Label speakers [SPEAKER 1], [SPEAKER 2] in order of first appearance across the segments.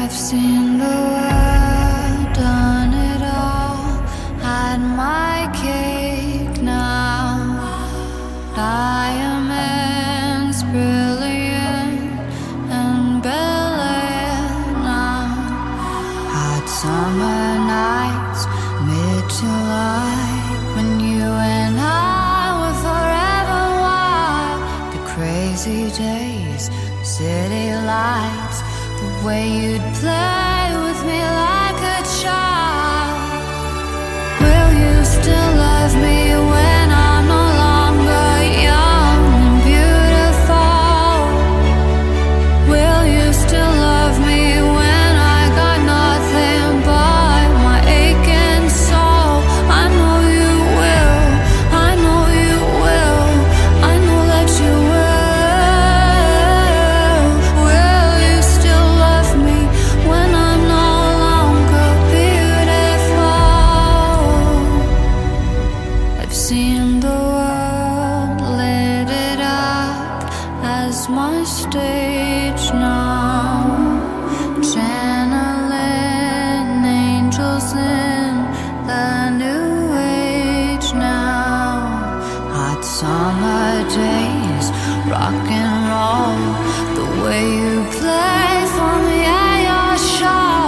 [SPEAKER 1] I've seen the world, done it all, had my cake now. Diamonds brilliant and Bel Air now. Hot summer nights, mid July, when you and I were forever wild. The crazy days, city lights, the way you'd play with me like world lit it up as my stage now. Channeling angels in the new age now. Hot summer days, rock and roll. The way you play for me at your show,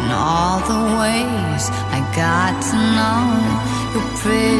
[SPEAKER 1] and all the ways I got to know your pretty